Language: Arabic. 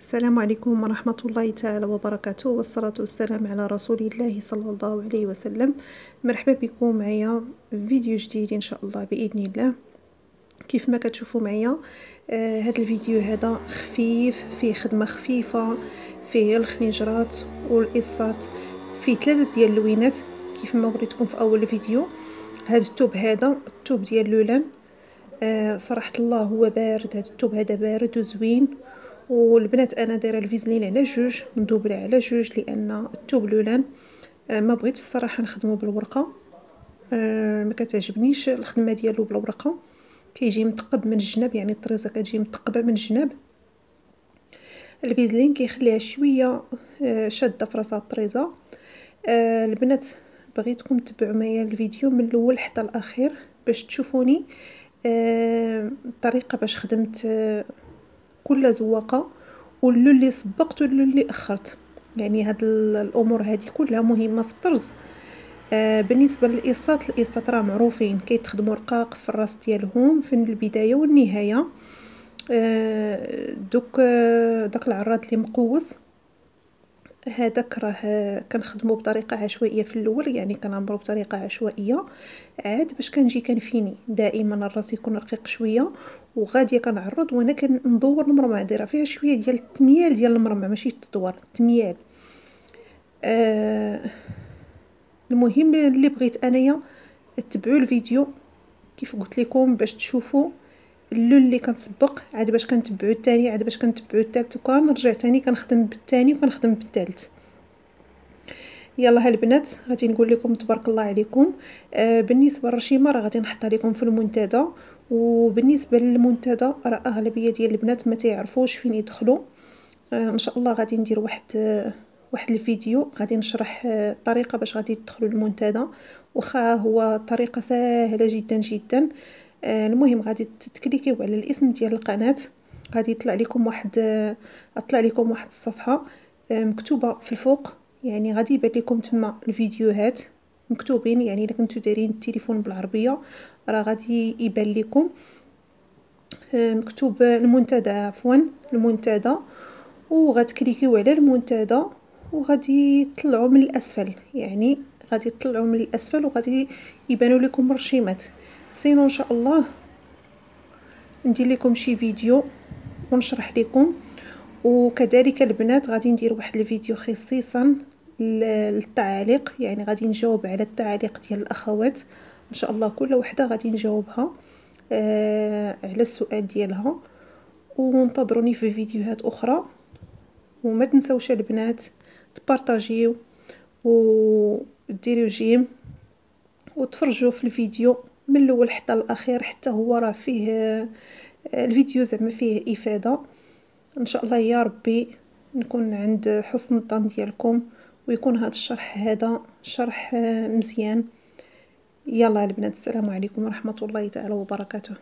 السلام عليكم ورحمة الله تعالى وبركاته والصلاة والسلام على رسول الله صلى الله عليه وسلم. مرحبا بكم معايا فيديو جديد إن شاء الله بإذن الله. كيف ما كتشوفوا معايا آه هذا الفيديو هذا خفيف فيه خدمة خفيفة فيه الخنجرات والقصات فيه ثلاثة ديال اللوينات. كيف ما وريتكم في أول الفيديو هذا الثوب هذا الثوب ديال لولان آه صراحة الله هو بارد. هذا الثوب هذا بارد وزوين. والبنات أنا دايرة الفيزلين على جوج مدوبله على جوج لأن الثوب لولان آه، ما بغيتش الصراحة نخدمه بالورقة آه، ما كتعجبنيش الخدمة ديالو بالورقة. كيجي متقب من الجناب يعني الطريزة كتجي متقبة من الجناب الفيزلين كيخليها شوية آه، شادة في راسها الطريزة. البنات بغيتكم تبعوا معايا الفيديو من الأول حتى الأخير باش تشوفوني الطريقة باش خدمت كل زواقة واللون اللي سبقت واللون اللي أخرت. يعني هاد الأمور هذه كلها مهمة في الطرز. آه بالنسبة للقصات القصات راه معروفين. كيتخدموا رقاق في الراس ديالهم في البداية والنهاية. آه دوك آه داك العراض اللي مقوس. هذاك راه كنخدمو بطريقة عشوائية في الأول يعني كنعمرو بطريقة عشوائية عاد باش كنجي كنفيني. دائما الرأس يكون رقيق شوية وغاديه كنعرض وأنا كندور المرمى. دايره فيها شوية ديال التميال ديال المرمى ماشي التدوار التميال آه المهم اللي بغيت أنايا تبعوا الفيديو كيف قلت لكم باش تشوفوا اللون اللي كنسبق عاد باش كنتبعو الثاني عاد باش كنتبعو الثالث وكنرجع ثاني كنخدم بالثاني وكنخدم بالثالث يلا هالبنات غادي نقول لكم تبارك الله عليكم. آه بالنسبة للرشيمة راه غادي نحطها لكم في المنتدى. وبالنسبة للمنتدى راه أغلبية ديال البنات ما تعرفوش فين يدخلوا. آه إن شاء الله غادي ندير واحد آه واحد الفيديو. غادي نشرح آه الطريقة باش غادي تدخلوا المنتدى. واخا هو طريقة سهلة جدا جدا. آه المهم غادي تكليكيو على الاسم ديال القناة. غادي يطلع لكم واحد آه أطلع لكم واحد الصفحة آه مكتوبة في الفوق. يعني غادي يبان لكم تما الفيديوهات مكتوبين. يعني إلا كنتو دايرين التليفون بالعربية راه غادي يبان لكم. آه مكتوب المنتدى عفوا المنتدى. وغتكليكيو على المنتدى وغادي تطلعوا من الأسفل. يعني غادي تطلعوا من الأسفل وغادي يبانوا لكم رشيمات. سينو إن شاء الله. ندير لكم شي فيديو ونشرح لكم. وكذلك البنات غادي ندير واحد الفيديو خصيصا للتعاليق. يعني غادي نجاوب على التعاليق ديال الأخوات. إن شاء الله كل وحدة غادي نجاوبها آه على السؤال ديالها. وانتظروني في فيديوهات أخرى. وما تنسوش البنات تبارطاجيو وديروا جيم. وتفرجوا في الفيديو. من الأول حتى الأخير حتى هو راه فيه آه، الفيديو زعما فيه إفادة. إن شاء الله يا ربي نكون عند حسن الظن ديالكم ويكون هذا الشرح هذا شرح آه، مزيان. يلا البنات السلام عليكم ورحمة الله تعالى وبركاته.